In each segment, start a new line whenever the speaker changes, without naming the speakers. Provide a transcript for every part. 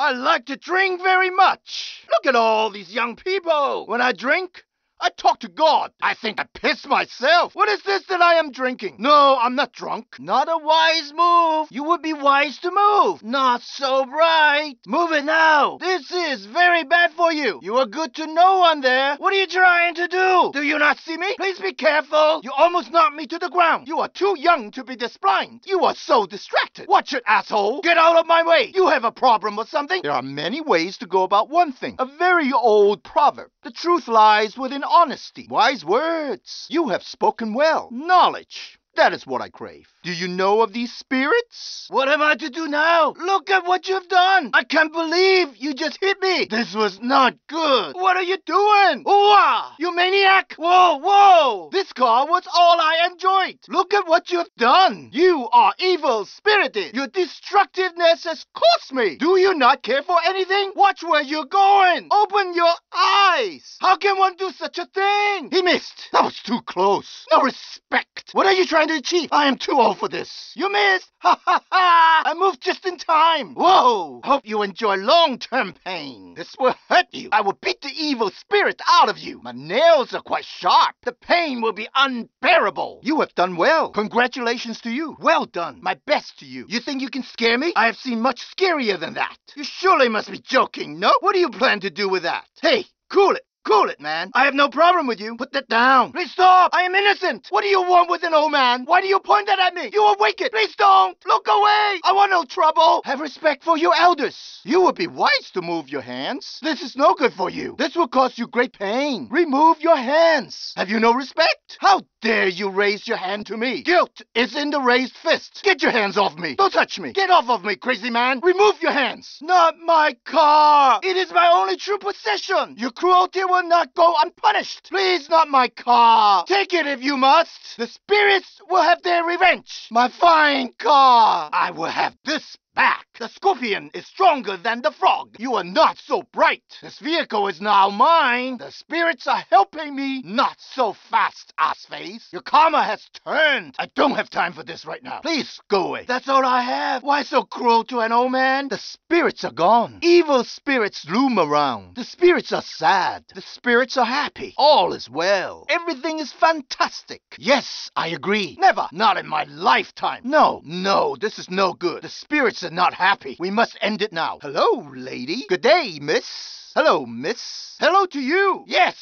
I like to drink very much. Look at all these young people. When I drink, I talk to God. I think I piss myself. What is this that I am drinking? No, I'm not drunk. Not a wise move. You would be wise to move. Not so bright. Move it now. This is very bad for you. You are good to no one there. What are you trying to do? Do you not see me? Please be careful. You almost knocked me to the ground. You are too young to be this blind. You are so distracted. Watch it, asshole. Get out of my way. You have a problem with something? There are many ways to go about one thing. A very old proverb. The truth lies within honesty. Wise words. You have spoken well. Knowledge. That is what I crave. Do you know of these spirits? What am I to do now? Look at what you've done. I can't believe you just hit me. This was not good. What are you doing? Wow, you maniac. Whoa, whoa. This car was all I enjoyed. Look at what you've done. You are evil spirited. Your destructiveness has cost me. Do you not care for anything? Watch where you're going. Open your eyes. How can one do such a thing? He missed. That was too close. No respect. What are you trying achieve? I am too old for this. You missed. Ha ha ha. I moved just in time. Whoa. Hope you enjoy long-term pain. This will hurt you. I will beat the evil spirit out of you. My nails are quite sharp. The pain will be unbearable. You have done well. Congratulations to you. Well done. My best to you. You think you can scare me? I have seen much scarier than that. You surely must be joking, no? What do you plan to do with that? Hey, cool it. Cool it, man. I have no problem with you. Put that down. Please stop. I am innocent. What do you want with an old man? Why do you point that at me? You are wicked. Please don't. Look away. I want no trouble. Have respect for your elders. You would be wise to move your hands. This is no good for you. This will cause you great pain. Remove your hands. Have you no respect? How dare you raise your hand to me? Guilt is in the raised fist. Get your hands off me. Don't touch me. Get off of me, crazy man. Remove your hands. Not my car. It is my only true possession. Your cruelty will not go unpunished. Please, not my car. Take it if you must. The spirits will have their revenge. My fine car. I will have this back. The scorpion is stronger than the frog. You are not so bright. This vehicle is now mine. The spirits are helping me. Not so fast, assface. Your karma has turned. I don't have time for this right now. Please go away. That's all I have. Why so cruel to an old man? The spirits are gone. Evil spirits loom around. The spirits are sad. The spirits are happy. All is well. Everything is fantastic. Yes, I agree. Never. Not in my lifetime. No, no, this is no good. The spirits are not happy. We must end it now. Hello, lady. Good day, miss. Hello, miss. Hello to you. Yes.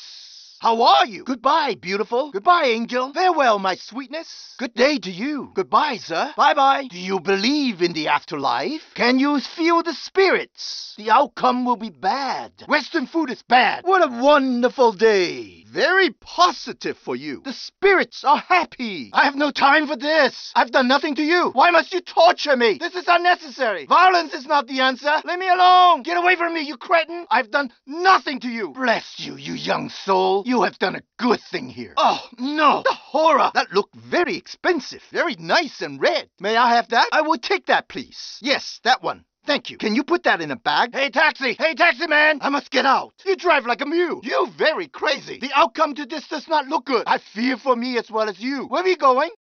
How are you? Goodbye, beautiful. Goodbye, angel. Farewell, my sweetness. Good day to you. Goodbye, sir. Bye bye. Do you believe in the afterlife? Can you feel the spirits? The outcome will be bad. Western food is bad. What a wonderful day. Very positive for you. The spirits are happy. I have no time for this. I've done nothing to you. Why must you torture me? This is unnecessary. Violence is not the answer. Leave me alone. Get away from me, you cretin. I've done nothing to you. Bless you, you young soul. You have done a good thing here. Oh, no. The horror. That looked very expensive. Very nice and red. May I have that? I will take that, please. Yes, that one. Thank you. Can you put that in a bag? Hey, taxi! Hey, taxi man! I must get out. You drive like a mule. You very crazy. The outcome to this does not look good. I fear for me as well as you. Where are we going?